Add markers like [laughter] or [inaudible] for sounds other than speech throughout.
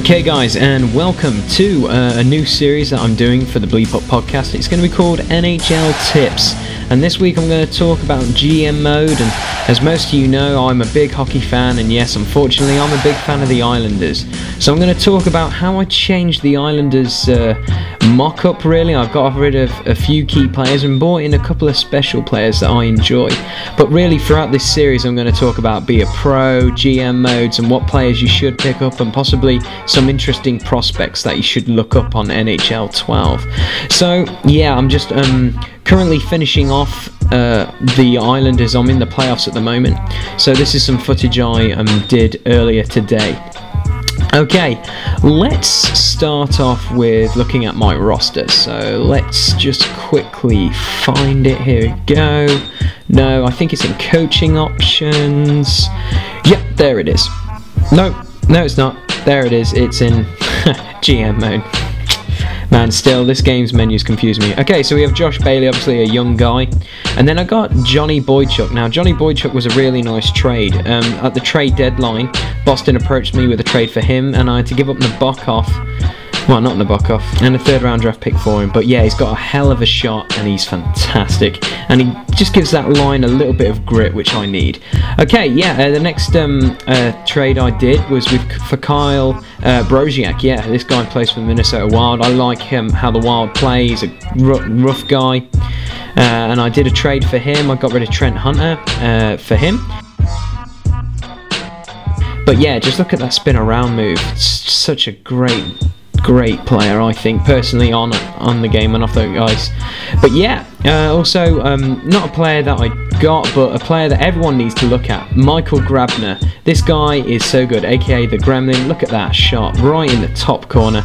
Okay, guys, and welcome to uh, a new series that I'm doing for the Bleep Up podcast. It's going to be called NHL Tips, and this week I'm going to talk about GM mode. And as most of you know, I'm a big hockey fan, and yes, unfortunately, I'm a big fan of the Islanders. So I'm going to talk about how I changed the Islanders uh, mock up. Really, I've got rid of a few key players and brought in a couple of special players that I enjoy. But really, throughout this series, I'm going to talk about be a pro, GM modes, and what players you should pick up, and possibly some interesting prospects that you should look up on NHL 12. So yeah, I'm just um, currently finishing off uh, the Islanders. I'm in the playoffs at the moment, so this is some footage I um, did earlier today. Okay, let's start off with looking at my roster. So let's just quickly find it. Here we go. No, I think it's in coaching options. Yep, there it is. No, no, it's not. There it is. It's in [laughs] GM mode. Man, still, this game's menus confuse me. Okay, so we have Josh Bailey, obviously a young guy. And then I got Johnny Boychuk. Now, Johnny Boychuk was a really nice trade. Um, at the trade deadline, Boston approached me with a trade for him, and I had to give up Nabokov well, not Nabokov, and a third round draft pick for him. But yeah, he's got a hell of a shot and he's fantastic. And he just gives that line a little bit of grit, which I need. Okay, yeah, uh, the next um, uh, trade I did was with for Kyle uh. Yeah, this guy plays for the Minnesota Wild. I like him, how the Wild plays, a rough guy. Uh, and I did a trade for him. I got rid of Trent Hunter uh, for him. But yeah, just look at that spin around move. It's such a great great player, I think, personally on on the game and off the ice. But yeah, uh, also um, not a player that I got, but a player that everyone needs to look at. Michael Grabner. This guy is so good, aka the Gremlin. Look at that shot right in the top corner.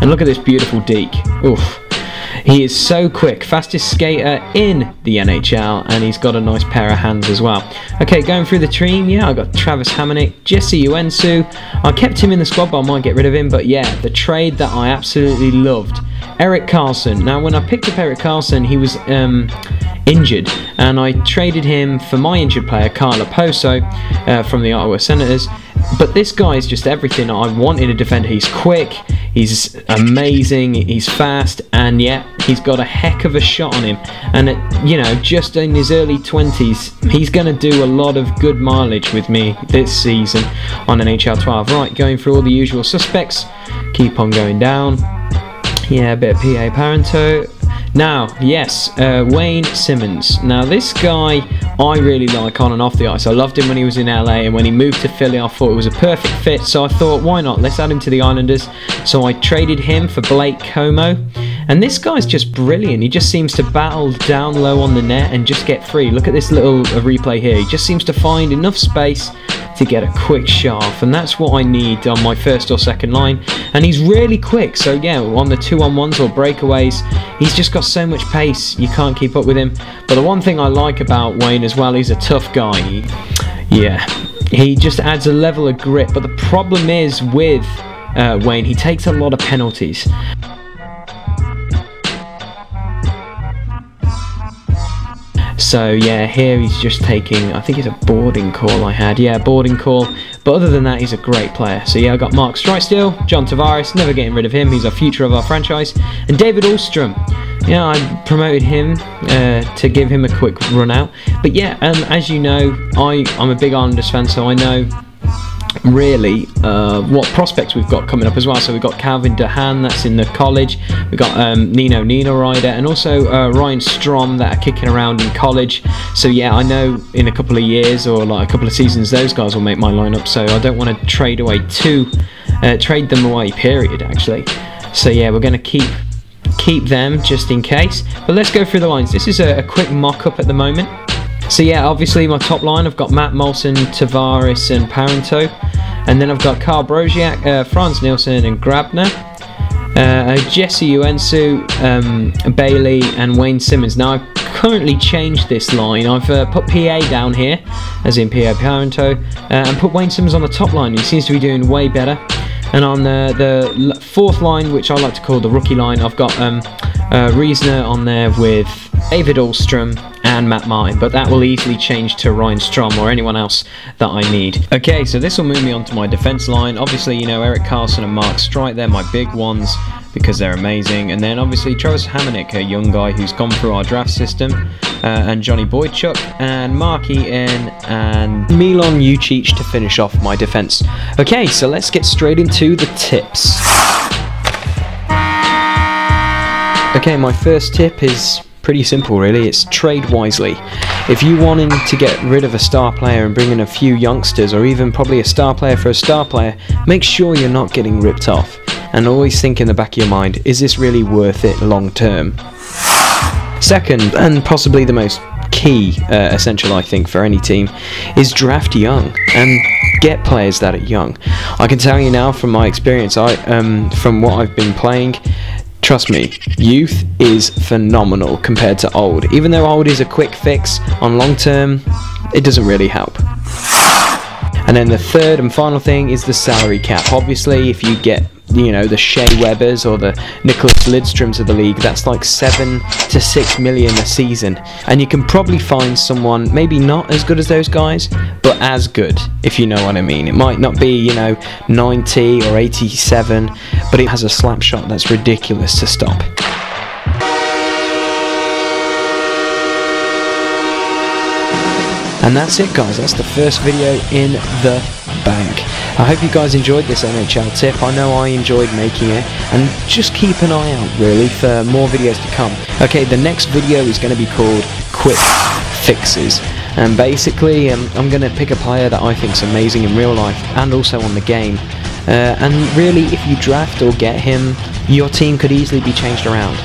And look at this beautiful deke. Oof. He is so quick, fastest skater in the NHL, and he's got a nice pair of hands as well. Okay, going through the team, yeah, I got Travis Hamonic, Jesse Joensuu. I kept him in the squad, but I might get rid of him. But yeah, the trade that I absolutely loved, Erik Karlsson. Now, when I picked up Erik Karlsson, he was um, injured, and I traded him for my injured player, Kyle Okposo, uh, from the Ottawa Senators. But this guy is just everything I want in a defender. He's quick, he's amazing, he's fast, and yet he's got a heck of a shot on him. And at, you know, just in his early 20s, he's going to do a lot of good mileage with me this season on NHL 12. Right, going through all the usual suspects, keep on going down. Yeah, a bit of PA Parenteau, now, yes, uh, Wayne Simmonds. Now, this guy I really like on and off the ice. I loved him when he was in LA, and when he moved to Philly, I thought it was a perfect fit. So I thought, why not? Let's add him to the Islanders. So I traded him for Blake Comeau. And this guy's just brilliant. He just seems to battle down low on the net and just get free. Look at this little uh, replay here. He just seems to find enough space to get a quick shot and that's what I need on my first or second line. And he's really quick, so yeah, on the two on ones or breakaways, he's just got so much pace, you can't keep up with him. But the one thing I like about Wayne as well, he's a tough guy. He, yeah, he just adds a level of grit, but the problem is with uh, Wayne, he takes a lot of penalties. So yeah, here he's just taking, I think it's a boarding call I had. Yeah, boarding call. But other than that, he's a great player. So yeah, I got Mark Strightsteel, John Tavares, never getting rid of him. He's a future of our franchise. And David Ullstrom. Yeah, I promoted him uh, to give him a quick run out. But yeah, um, as you know, I, I'm a big Islanders fan, so I know really uh, what prospects we've got coming up as well. So we've got Calvin de Haan, that's in the college. We've got um, Nino Niederreiter and also uh, Ryan Strome that are kicking around in college. So yeah, I know in a couple of years or like a couple of seasons, those guys will make my lineup. So I don't want to trade away two, uh, trade them away. Period. Actually. So yeah, we're going to keep keep them just in case. But let's go through the lines. This is a, a quick mock-up at the moment. So yeah, obviously my top line, I've got Matt Moulson, Tavares and Parenteau. And then I've got Carl Brodziak, uh, Frans Nielsen and Grabner. Uh, Jesse Joensuu, um, Bailey and Wayne Simmonds. Now I've currently changed this line. I've uh, put PA down here, as in PA Parenteau, uh, and put Wayne Simmonds on the top line. He seems to be doing way better. And on the, the fourth line, which I like to call the rookie line, I've got um, uh, Riesner on there with David Ullstrom and Matt Martin, but that will easily change to Ryan Strome or anyone else that I need. Okay, so this will move me onto my defense line. Obviously, you know, Erik Karlsson and Mark Streit, they're my big ones because they're amazing. And then obviously Travis Hamonic, a young guy who's gone through our draft system, uh, and Johnny Boychuk, and Mark Eaton, and Milan Lucic to finish off my defense. Okay, so let's get straight into the tips. Okay, my first tip is pretty simple really. It's trade wisely. If you're wanting to get rid of a star player and bring in a few youngsters or even probably a star player for a star player, make sure you're not getting ripped off. And always think in the back of your mind, is this really worth it long term? Second, and possibly the most key uh, essential I think for any team, is draft young and get players that are young. I can tell you now from my experience, I um, from what I've been playing, Trust me, youth is phenomenal compared to old. Even though old is a quick fix, on long term, it doesn't really help. And then the third and final thing is the salary cap. Obviously, if you get you know the Shea Webers or the Nicholas Lidstroms of the league that's like 7 to 6 million a season. And you can probably find someone maybe not as good as those guys but as good if you know what I mean. It might not be you know 90 or 87 but it has a slap shot that's ridiculous to stop. And that's it guys, that's the first video in the bank. I hope you guys enjoyed this NHL tip, I know I enjoyed making it, and just keep an eye out really for more videos to come. Okay, the next video is going to be called Quick Fixes. And basically, um, I'm going to pick a player that I think is amazing in real life and also on the game. Uh, and really, if you draft or get him, your team could easily be changed around.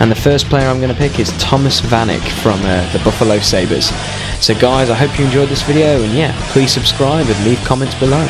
And the first player I'm going to pick is Thomas Vanek from uh, the Buffalo Sabres. So guys, I hope you enjoyed this video, and yeah, please subscribe and leave comments below.